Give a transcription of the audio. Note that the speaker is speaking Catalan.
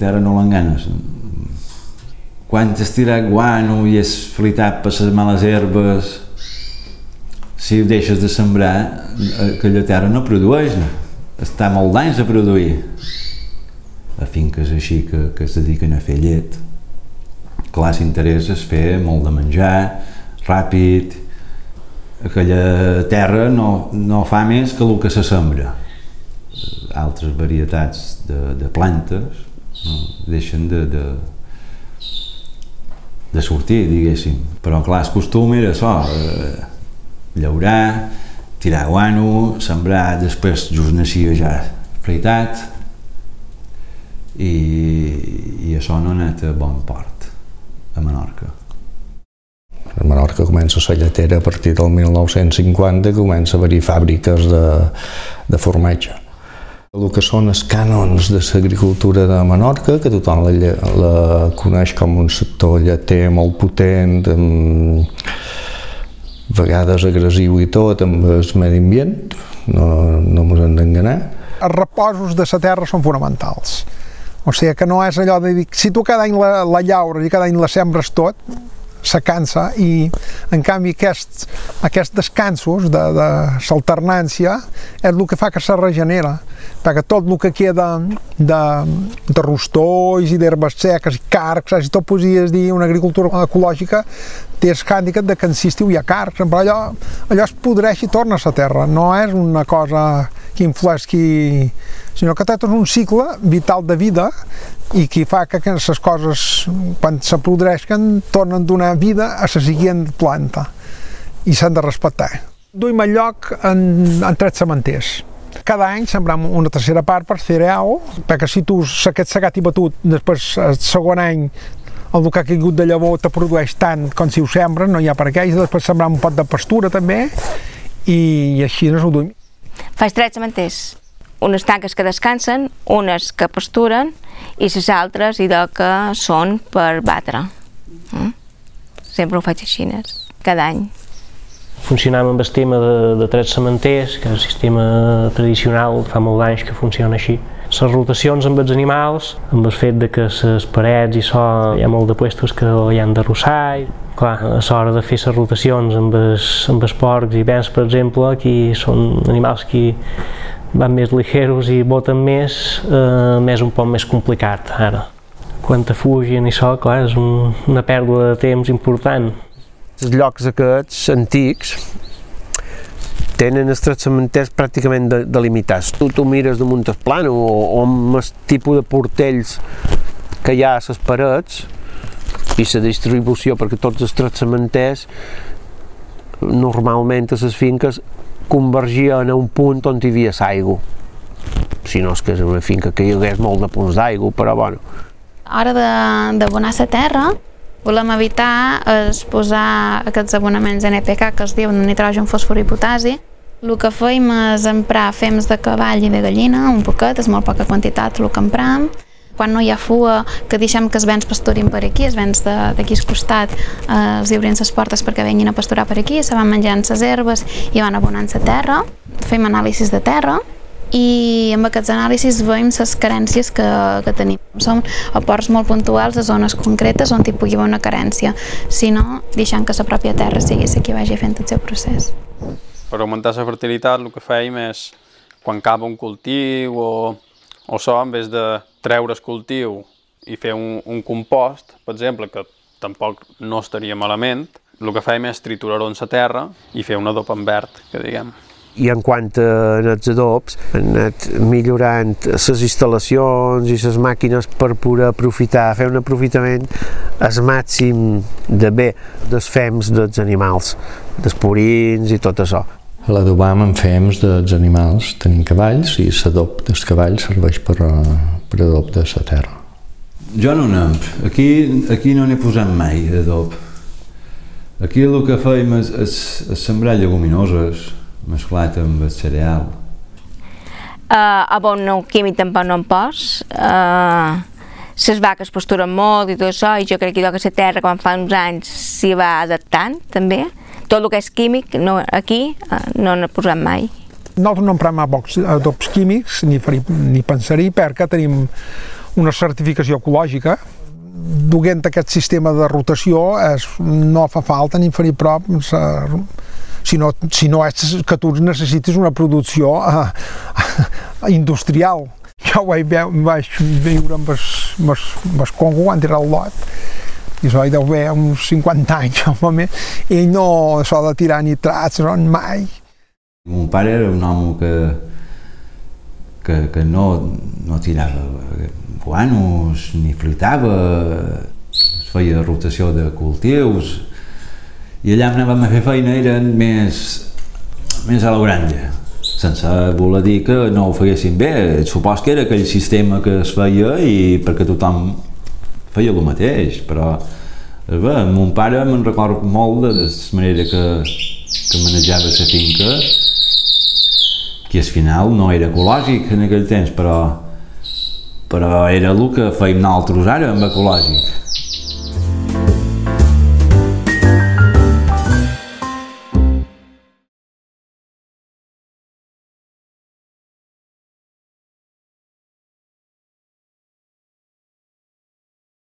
terra no l'enganes. Quan has tirat guano i és flitat per les males herbes, si deixes de sembrar, aquella terra no produeix, està molt d'anys a produir. A finques així que, que es dediquen a fer llet, clar, s'interessa és fer molt de menjar, ràpid, aquella terra no, no fa més que el que se sembra. Altres varietats de, de plantes no, deixen de, de, de sortir, diguéssim. Però clar, el costum era això, eh, llaurar, tirar guano, sembrar, després just naixia ja freitat, i, i això no ha anat a bon port, a Menorca. A Menorca comença a ser lletera a partir del 1950, comença a haver-hi fàbriques de, de formatge. El que són els cànons de l'agricultura de Menorca, que tothom la, la coneix com un sector lleter molt potent, amb, vegades agressiu i tot, amb el medi ambient, no, no ens hem d'enganar. Els reposos de la terra són fonamentals. O sigui que no és allò de dir, si tu cada any la, la llaures i cada any la sembres tot, se cansa i en canvi aquests, aquests descansos de, de l'alternància és el que fa que se regenera perquè tot el que queda de, de rostolls i d'herbes seques i carcs, si tot podies dir una agricultura ecològica té el hàndicap de que en estiu hi ha carcs però allò, allò es podreix i torna a la terra no és una cosa que influesqui sinó que tot és un cicle vital de vida i que fa que les coses, quan se podreixen, tornen donar vida a la següent planta i s'han de respectar. Duim el lloc en, en tres cementers. Cada any sembram una tercera part per cereal, perquè si tu aquest segat i batut, després el segon any el que ha caigut de llavor te produeix tant com si ho sembres, no hi ha per què, i després sembram un pot de pastura també, i, i així ens ho duim. Faig tres cementers, unes tanques que descansen, unes que pasturen i les altres idò que són per batre. Mm? Sempre ho faig així, cada any. Funcionam amb el tema de, de tres cementers, que és el sistema tradicional, fa molt d'anys que funciona així. Les rotacions amb els animals, amb el fet de que les parets i so hi ha molt de puestos que hi han de rossar, clar, a l'hora de fer les rotacions amb els, amb els porcs i bens, per exemple, aquí són animals que van més ligeros i boten més, eh, més un poc més complicat ara. Quan te fugien i això, clar, és un, una pèrdua de temps important. Els llocs aquests antics tenen els cementers pràcticament delimitats. Tu tu mires damunt el plano o, o amb el tipus de portells que hi ha a les parets i la distribució, perquè tots els cementers normalment a les finques convergien a un punt on hi havia aigua. Si no és que és una finca que hi hagués molt de punts d'aigua, però bueno. Hora d'abonar la terra, volem evitar es posar aquests abonaments NPK que es diuen nitrogen, fòsfor i potasi. El que feim és emprar fems de cavall i de gallina, un poquet, és molt poca quantitat el que empram, quan no hi ha fua, que deixem que els vents pasturin per aquí, els vents d'aquí al costat eh, els obrim les portes perquè venguin a pasturar per aquí, se van menjant les herbes i van abonant la terra, fem anàlisis de terra, i amb aquests anàlisis veiem les carències que, que tenim. Són aports molt puntuals a zones concretes on hi pugui haver una carència, si no, deixant que la pròpia terra sigui la que vagi fent el seu procés. Per augmentar la fertilitat el que fèiem és, quan cap un cultiu o, o so, en vez de treure el cultiu i fer un, un compost, per exemple, que tampoc no estaria malament, el que fèiem és triturar-ho en la terra i fer un adob en verd, que diguem i en quant a els adobs, han anat millorant les instal·lacions i les màquines per poder aprofitar, fer un aprofitament el màxim de bé dels fems dels animals, dels purins i tot això. L'adobam amb fems dels animals, tenim cavalls i l'adob dels cavalls serveix per, per adob de la terra. Jo no n'hem, aquí, aquí no n'he posat mai adob. Aquí el que fèiem és, és, és sembrar lleguminoses, mesclat amb el cereal. Uh, a bon no químic tampoc no en pos. Uh, les vaques posturen molt i tot això, i jo crec que, que la terra quan fa uns anys s'hi va adaptant també. Tot el que és químic no, aquí uh, no n'he posat mai. Nosaltres no emprem adobs químics ni, farim, ni pensarí perquè tenim una certificació ecològica, duent aquest sistema de rotació es, no fa falta ni fer-hi prop si no, si no és que tu necessites una producció eh, industrial. Jo vaig, vaig viure amb el, amb el, amb el Congo quan era el lot. I això hi deu haver uns 50 anys home, ell no s'ha de tirar nitrats no, mai. Mon pare era un home que, que, que no, no tirava guanos ni flitava, es feia rotació de cultius i allà anàvem a fer feina eren més, més a la granja sense voler dir que no ho feguessin bé, supos que era aquell sistema que es feia i perquè tothom feia el mateix, però bé, mon pare me'n record molt de la manera que, que manejava la finca que al final no era ecològic en aquell temps, però, però era el que feim nosaltres ara amb ecològic.